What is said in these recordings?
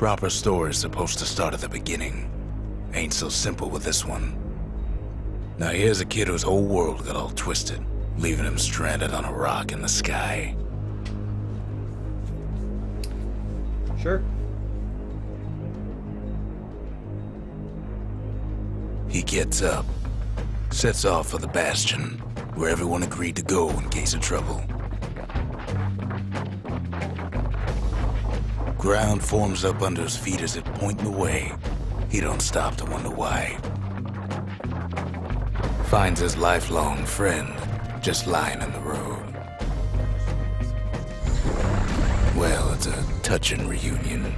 Proper story's supposed to start at the beginning. Ain't so simple with this one. Now here's a kid whose whole world got all twisted, leaving him stranded on a rock in the sky. Sure. He gets up, sets off for the Bastion, where everyone agreed to go in case of trouble. Ground forms up under his feet as it pointing way. He don't stop to wonder why. Finds his lifelong friend just lying in the road. Well, it's a touching reunion.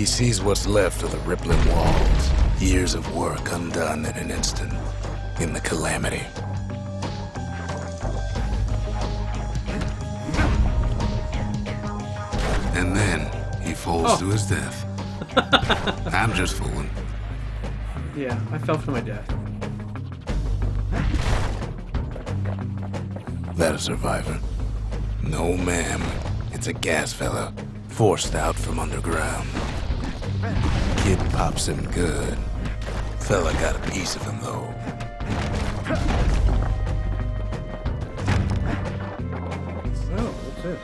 He sees what's left of the rippling walls, years of work undone in an instant, in the calamity. And then he falls Oh. to his death. I'm just fooling. Yeah, I fell to my death. That a survivor? No, ma'am. It's a gas fella, forced out from underground. Kid pops him good. Fella got a piece of him, though. Oh, what's this?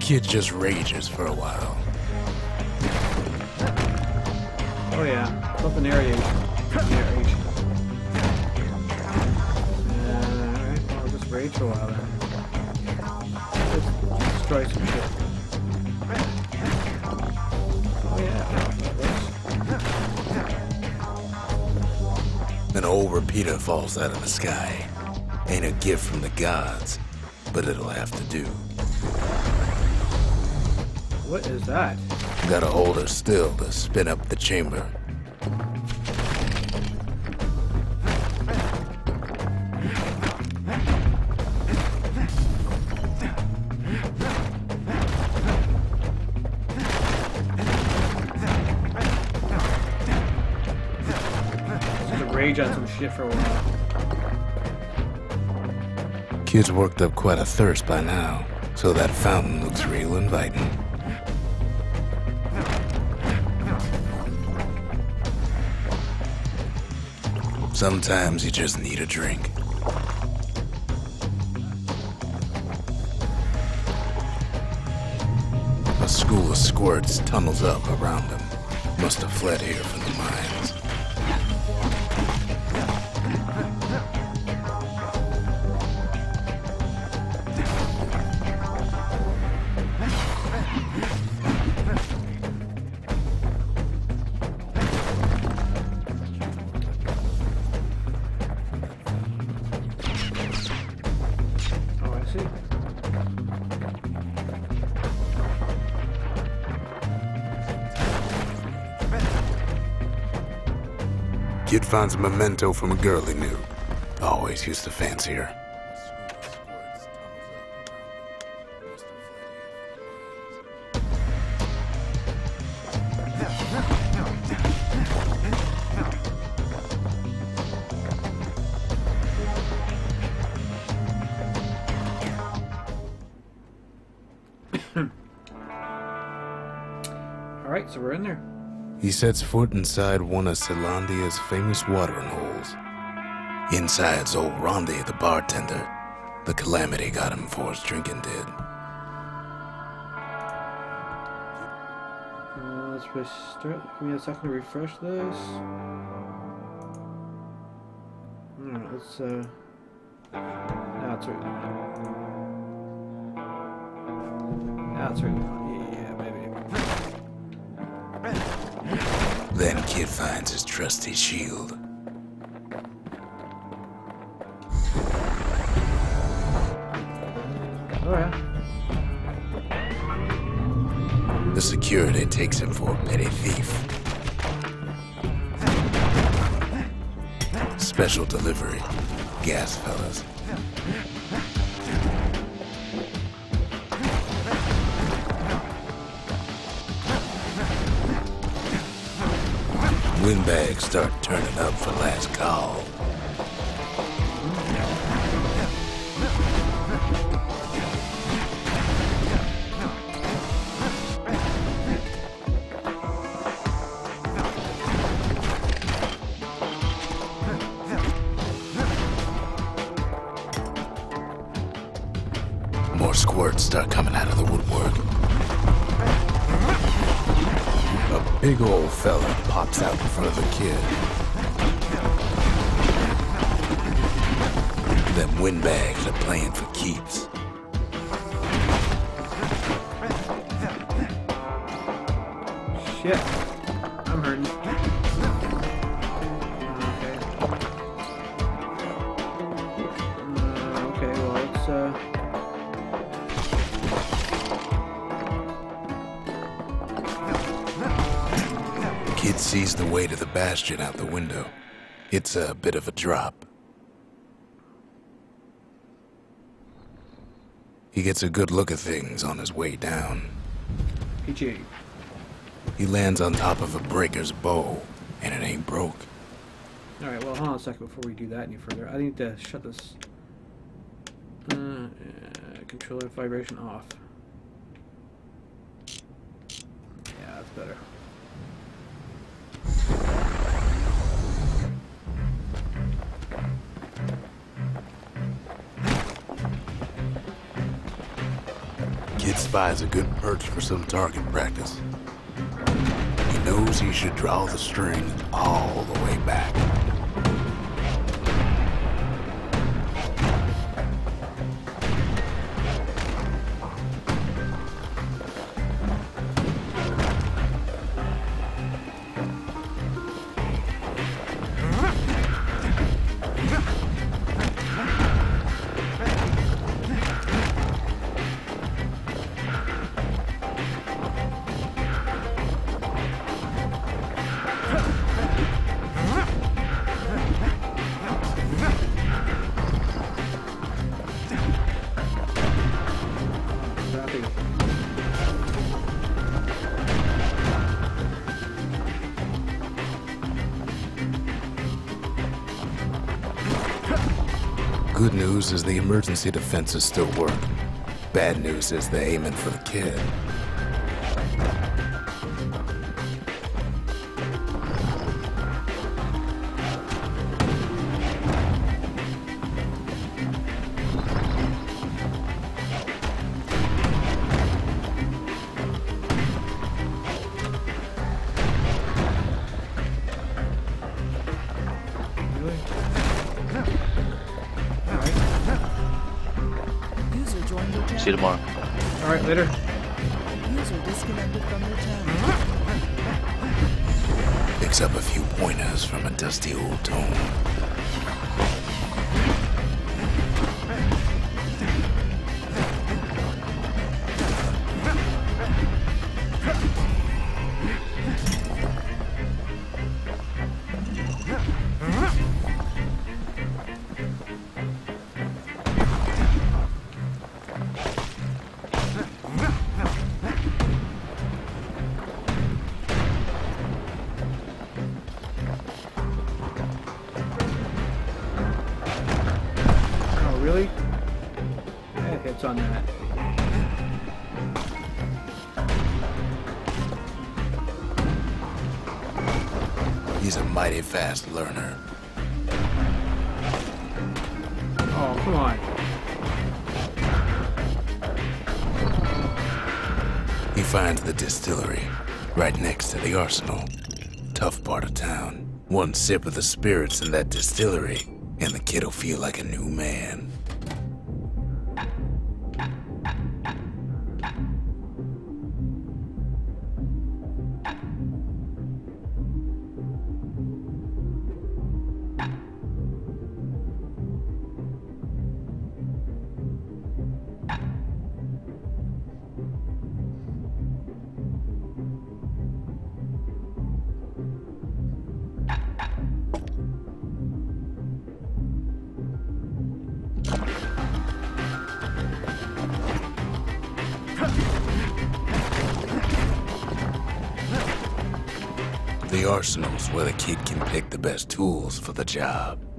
Kid just rages for a while. Oh yeah, love the narration. Narration. Uh, alright, I'll just rage for a while then. Just destroy some shit. Oh yeah. An old repeater falls out of the sky. Ain't a gift from the gods, but it'll have to do. What is that? Gotta hold her still to spin up the chamber. For a while. Kid's worked up quite a thirst by now, so that fountain looks real inviting. Sometimes you just need a drink. A school of squirts tunnels up around him. Must have fled here from the mines. Finds a memento from a girl he knew. Always used to fancy her. Alright, so we're in there. He sets foot inside one of Caelondia's famous watering holes. Inside's old Rondi, the bartender. The calamity got him before his drinking did. Uh, let's restart. Give me a second to refresh this. Alright, let's, uh. Now it's right. Now it's right. Then Kid finds his trusty shield. Oh, yeah. The security takes him for a petty thief. Special delivery. Gas fellas. Windbags start turning up for last call. More squirts start coming out of the woodwork. Big old fella pops out in front of the kid. Them windbags are playing for keeps. Shit. The way to the bastion out the window. It's a bit of a drop. He gets a good look at things on his way down. PGA. He lands on top of a breaker's bow, and it ain't broke. Alright, well, hold on a second before we do that any further. I need to shut this... Uh, uh, controller vibration off. Yeah, that's better. Kid spies a good perch for some target practice. He knows he should draw the string all the way back. Good news is the emergency defenses still work. Bad news is they're aiming for the kid. Alright, later. Really? That hits on that. He's a mighty fast learner. Oh, come on. He finds the distillery right next to the arsenal. Tough part of town. One sip of the spirits in that distillery, and the kid'll feel like a new man. Arsenal's where the kid can pick the best tools for the job.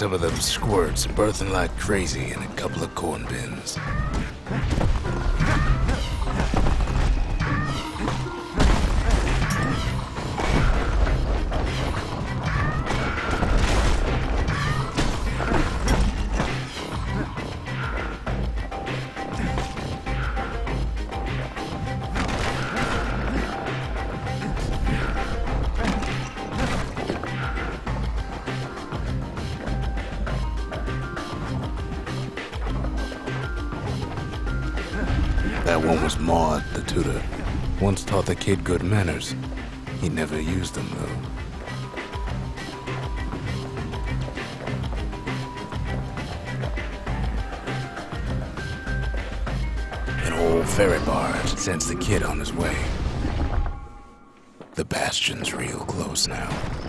Some of them squirts birthing like crazy in a couple of corn bins. Maud, the tutor. Once taught the kid good manners. He never used them, though. An old ferry barge sends the kid on his way. The bastion's real close now.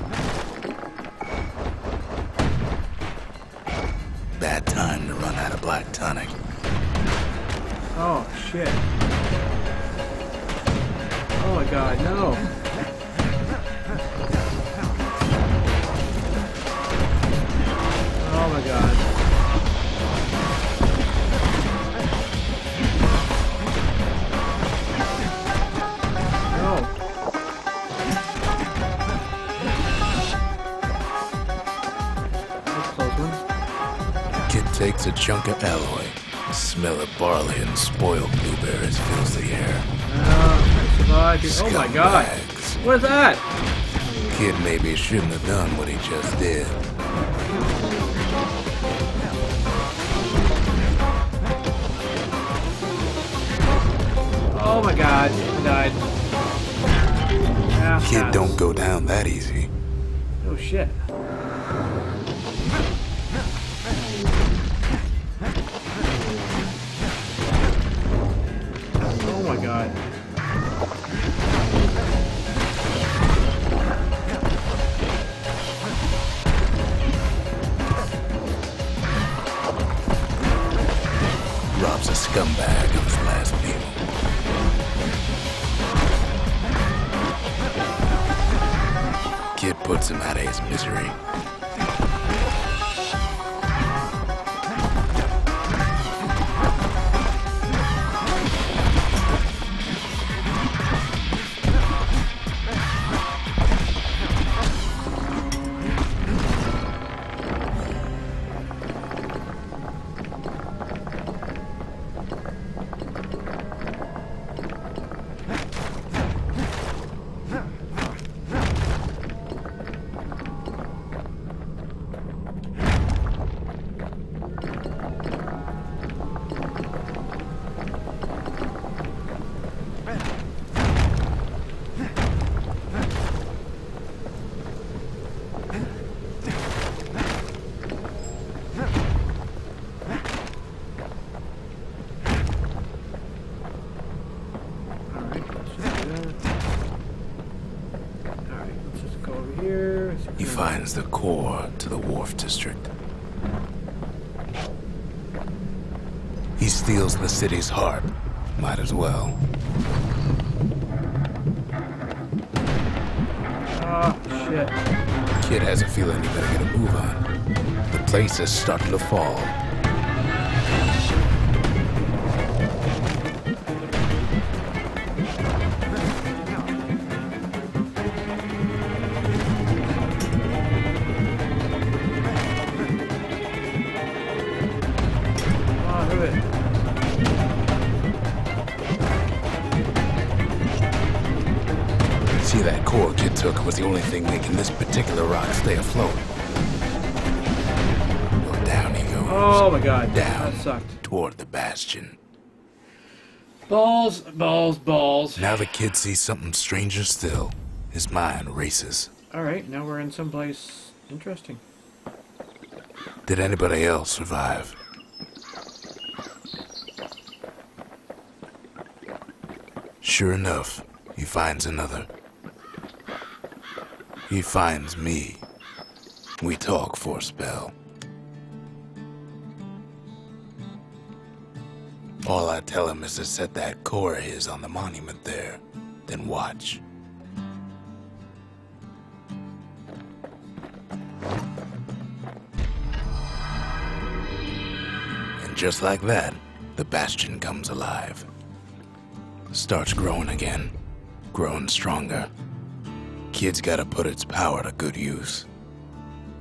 Takes a chunk of alloy. The smell of barley and spoiled blueberries fills the air. Uh. Oh my god. What is that? Kid maybe shouldn't have done what he just did. Oh my god. I died. Kid ah. don't go down that easy. Oh shit. See if He we can- finds the core to the wharf district. He steals the city's heart. Might as well. Oh, shit. Kid has a feeling he better get a move on. The place is starting to fall. The only thing making this particular rock stay afloat. Well, down he goes. Oh my god. Down. That sucked. Toward the bastion. Balls, balls, balls. Now the kid sees something stranger still. His mind races. Alright, now we're in someplace interesting. Did anybody else survive? Sure enough, he finds another. He finds me. We talk for a spell. All I tell him is to set that core of his on the monument there, then watch. And just like that, the bastion comes alive. Starts growing again, growing stronger. Kid's gotta put its power to good use.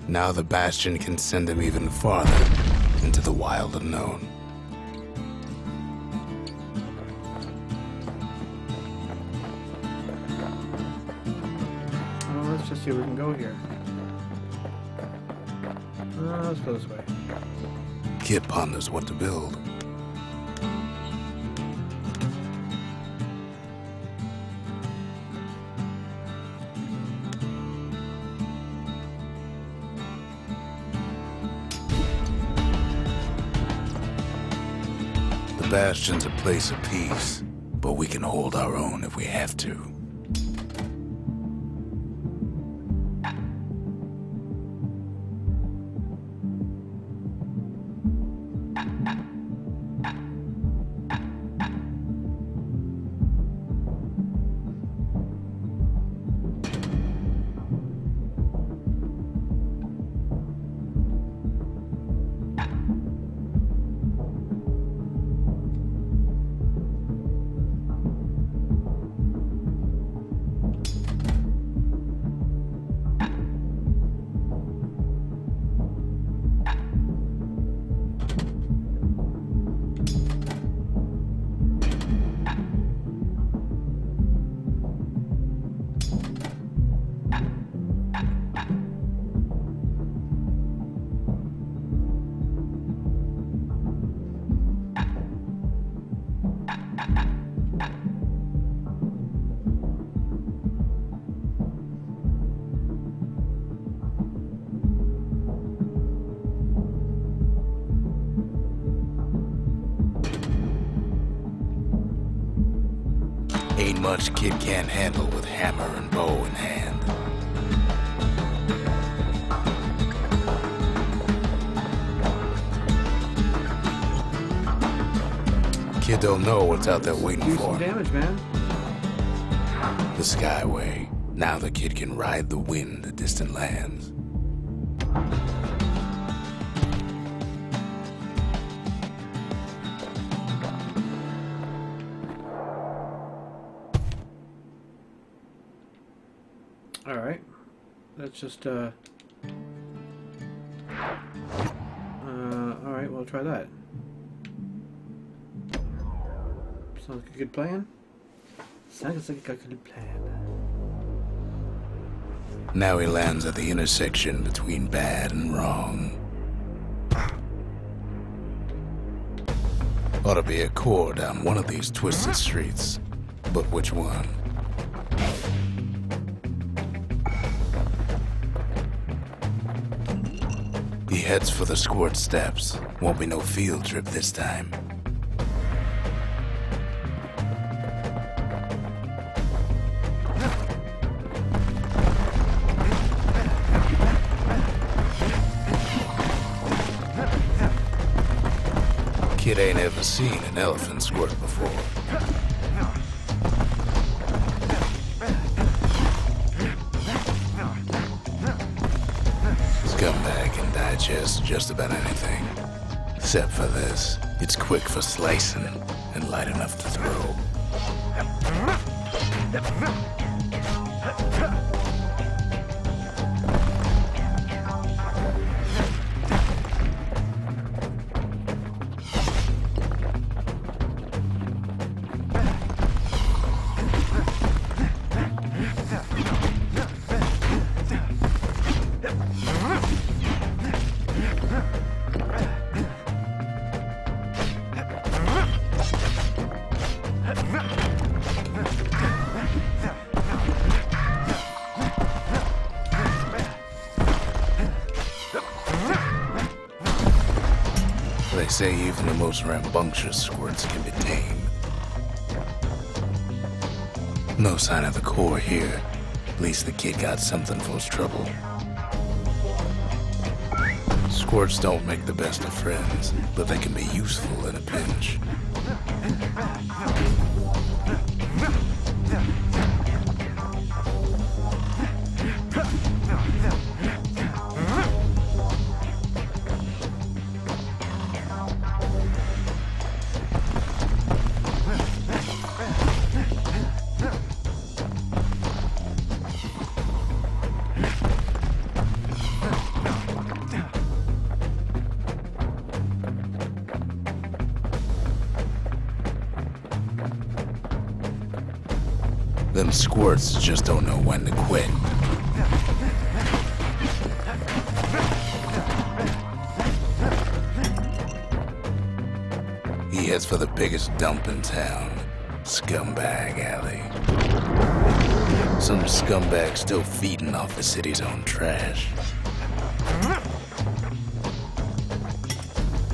Now the bastion can send him even farther into the wild unknown. Oh, let's just see where we can go here. Uh, let's go this way. Kid ponders what to build. Bastion's a place of peace, but we can hold our own if we have to. Much kid can't handle with hammer and bow in hand. Kid don't know what's out there waiting Do for him. damage, man. The Skyway. Now the kid can ride the wind to distant lands. Alright. Let's just, uh... Uh, alright, we'll try that. Sounds like a good plan. Sounds like a good plan. Now he lands at the intersection between bad and wrong. Ought to be a core down one of these twisted streets. But which one? Heads for the squirt steps. Won't be no field trip this time. Kid ain't ever seen an elephant squirt before. Scumbag can digest just about anything. Except for this. It's quick for slicing and light enough to throw. Most rambunctious squirts can be tamed. No sign of the core here. At least the kid got something for his trouble. Squirts don't make the best of friends, but they can be useful in a pinch. Squirts just don't know when to quit. He heads for the biggest dump in town, Scumbag Alley. Some scumbag still feeding off the city's own trash.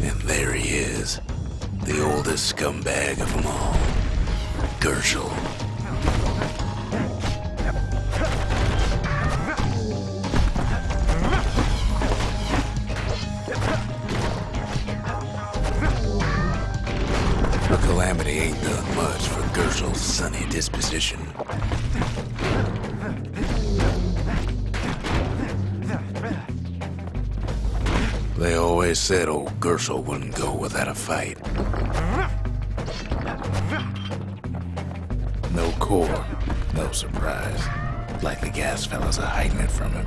And there he is, the oldest scumbag of them all, Gershel. Done much for Gershel's sunny disposition. They always said old Gershel wouldn't go without a fight. No core, no surprise. Like the gas fellas are hiding it from him.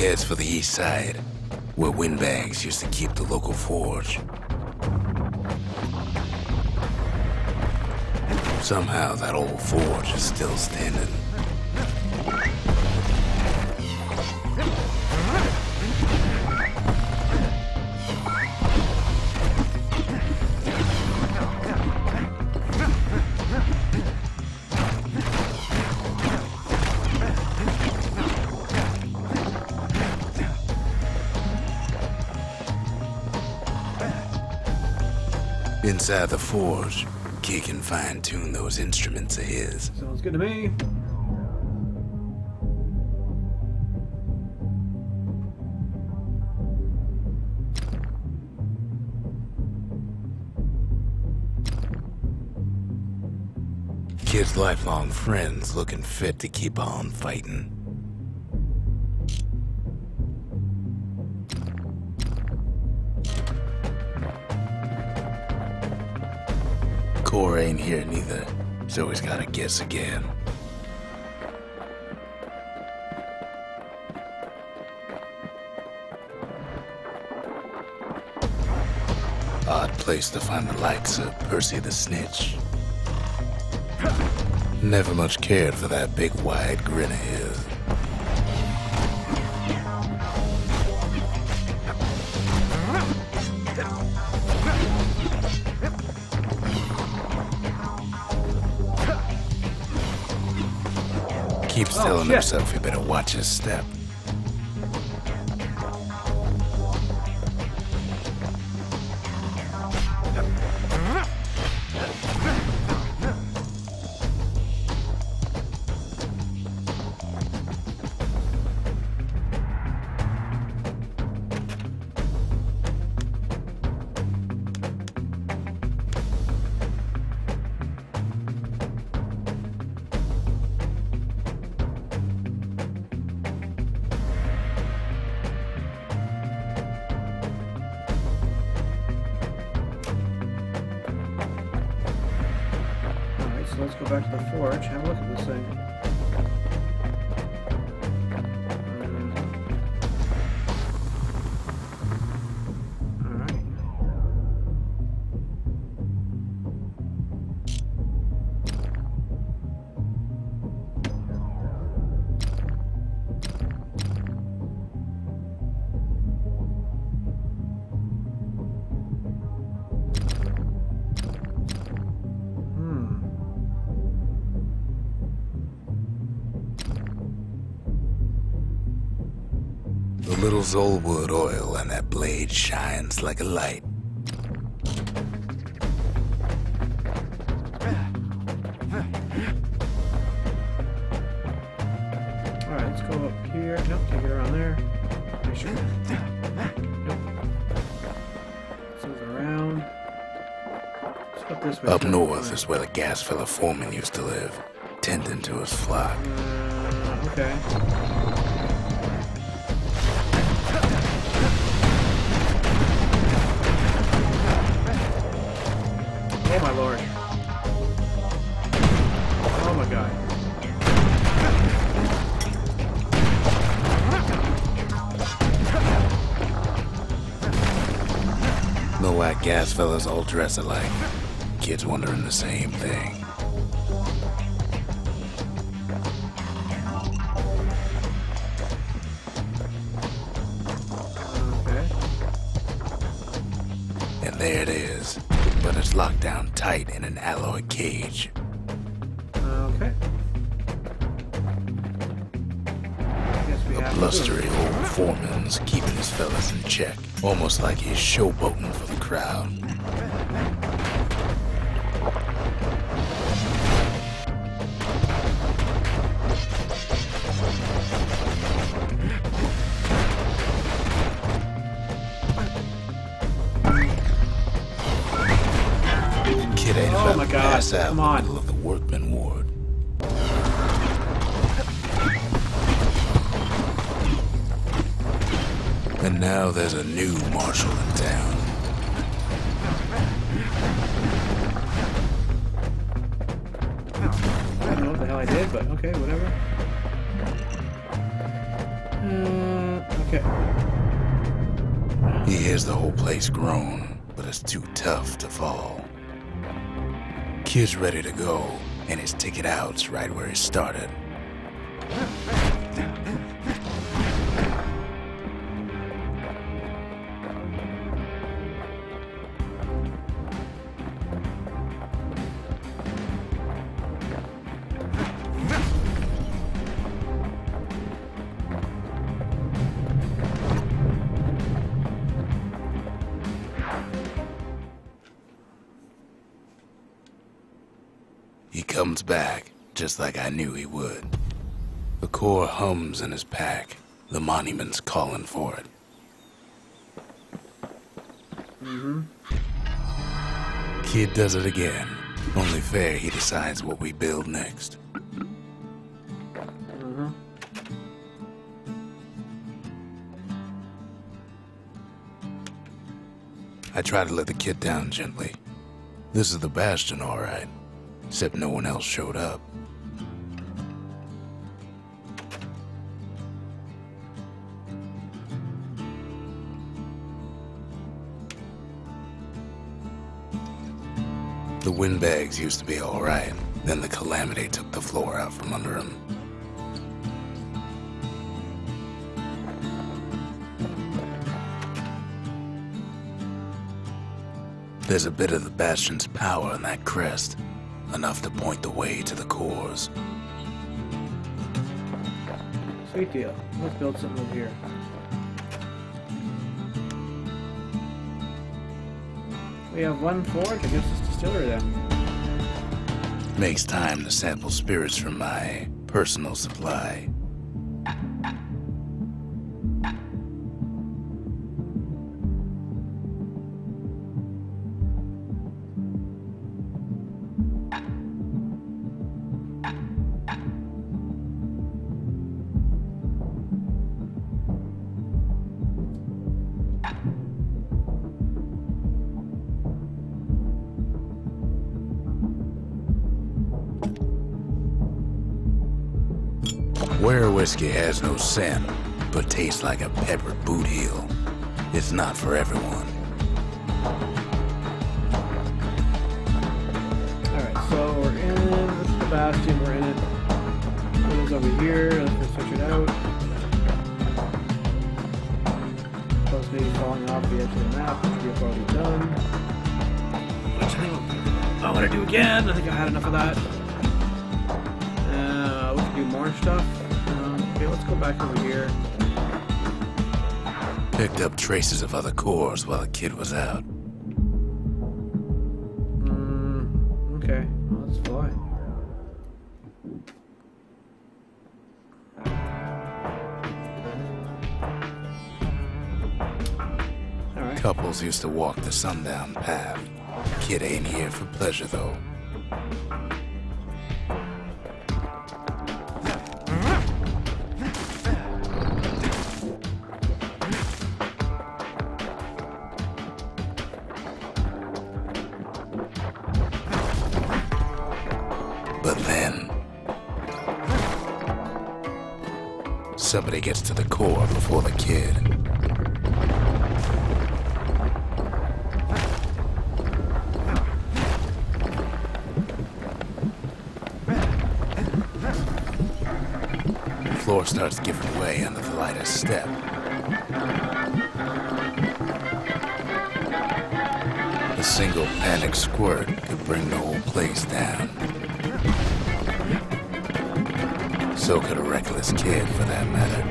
Heads for the east side, where windbags used to keep the local forge. Somehow that old forge is still standing. Inside the forge, Key can fine tune those instruments of his. Sounds good to me. Kid's lifelong friends looking fit to keep on fighting. Core ain't here neither, so he's gotta guess again. Odd place to find the likes of Percy the Snitch. Never much cared for that big wide grin of his. Keeps Oh, telling shit. himself he better watch his step. Let's go back to the forge. Have a look at this thing. Zolwood oil and that blade shines like a light. Alright, let's go up here. Nope, take it around there. Make sure. Nope. Let's move around. Let's up this way. Up north is where the gas fella foreman used to live, tending to his flock. Uh, okay. Fellas all dress alike. Kids wondering the same thing. Okay. And there it is. But it's locked down tight in an alloy cage. Okay. A have to do it. blustery old foreman's keeping his fellas in check, almost like he's showboating for the crowd. New marshal in town. I don't know what the hell I did, but okay, whatever. Uh, okay. He hears the whole place groan, but it's too tough to fall. Kid's ready to go, and his ticket out's right where he started. I knew he would. The core hums in his pack. The monument's calling for it. Kid does it again. Only fair he decides what we build next. Mhm. I try to let the kid down gently. This is the bastion, all right. Except no one else showed up. The windbags used to be all right. Then the calamity took the floor out from under him. There's a bit of the bastion's power in that crest, enough to point the way to the cores. Sweet deal. Let's build something over here. We have one forge. Guess it's distillery. Makes time to sample spirits from my personal supply. Werewhiskey has no scent, but tastes like a peppered boot heel, it's not for everyone. Alright, so we're in is the Bastion, we're in it. Windows over here, let's switch it out. Plus maybe falling off the edge of the map, which we've already done. Which I think I want to do again. I think I had enough of that. Uh, we can do more stuff. Okay, let's go back over here. Picked up traces of other cores while the kid was out. Mm, okay, well, let's fly. Couples used to walk the sundown path. Kid ain't here for pleasure, though. Somebody gets to the core before the kid. The floor starts giving way under the lightest step. A single panic squirt could bring the whole place down. So could a reckless kid, for that matter.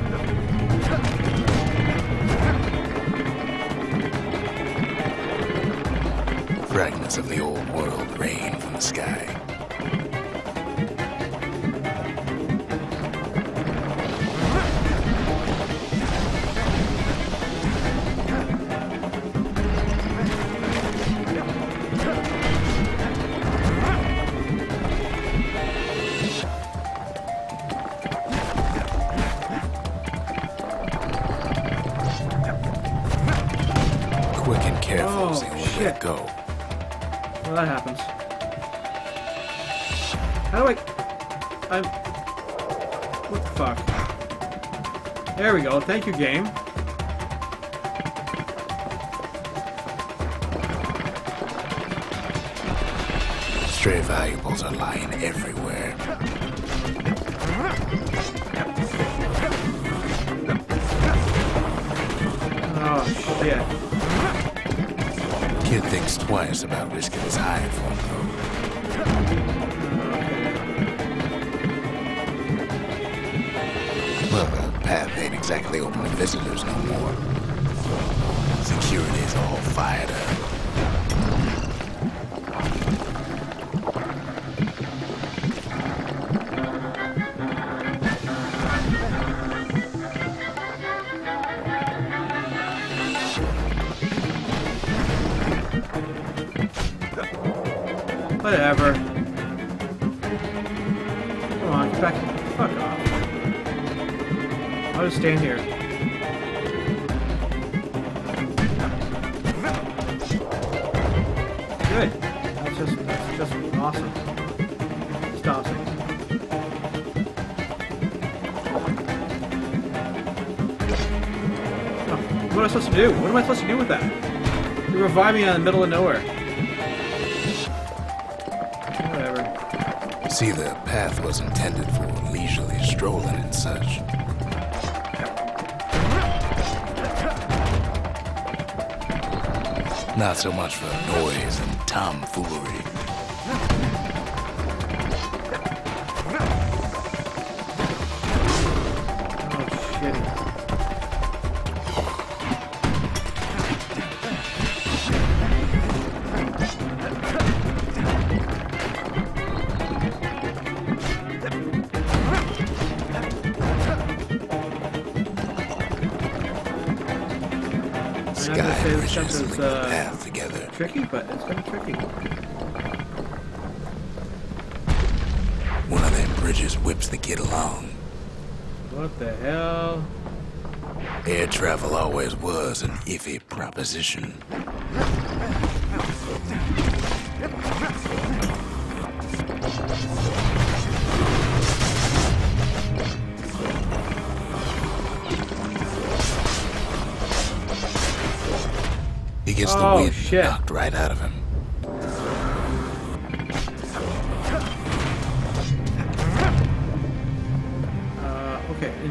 Fragments of the old world rain from the sky. Go. Well, that happens. How do I... I'm... What the fuck? There we go. Thank you, game. Stray valuables are lying everywhere. Oh, shit. Kid thinks twice about risking his hide for him. Well, the path ain't exactly open to visitors no more. Security's all fired up. Come on, get back. Fuck off. I'll just stand here. Good. That's just that's just awesome. Just awesome. What am I supposed to do? What am I supposed to do with that? You revive me in the middle of nowhere. See, the path was intended for leisurely strolling and such. Not so much for noise and tomfoolery. Bridges whips the kid along. What the hell? Air travel always was an iffy proposition. He gets oh, the wind shit. knocked right out of him.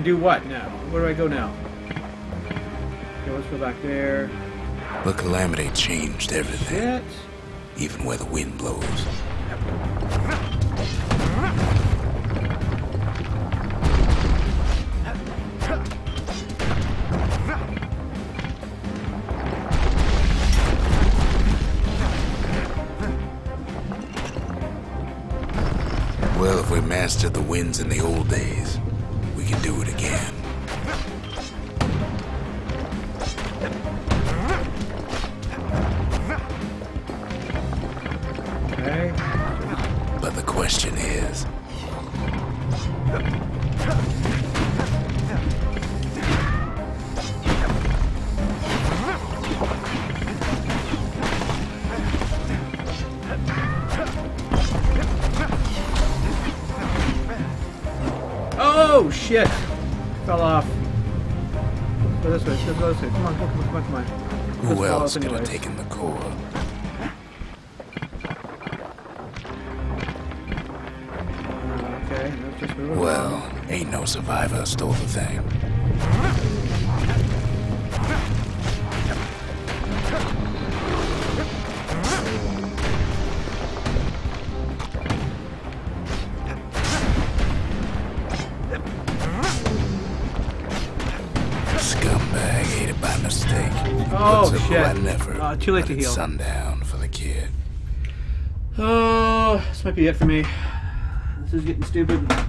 Do what now? Where do I go now? Okay, let's go back there. The calamity changed everything, Shit. even where the wind blows. Question is, Oh shit! Fell off. Go this way. Go this way. Come on, come on, come on, come on. who else could have taken the core? Survivor stole the thing. Scumbag ate it by mistake. Oh, Puts shit. effort, Uh, too late to heal. Sundown for the kid. Oh, this might be it for me. This is getting stupid.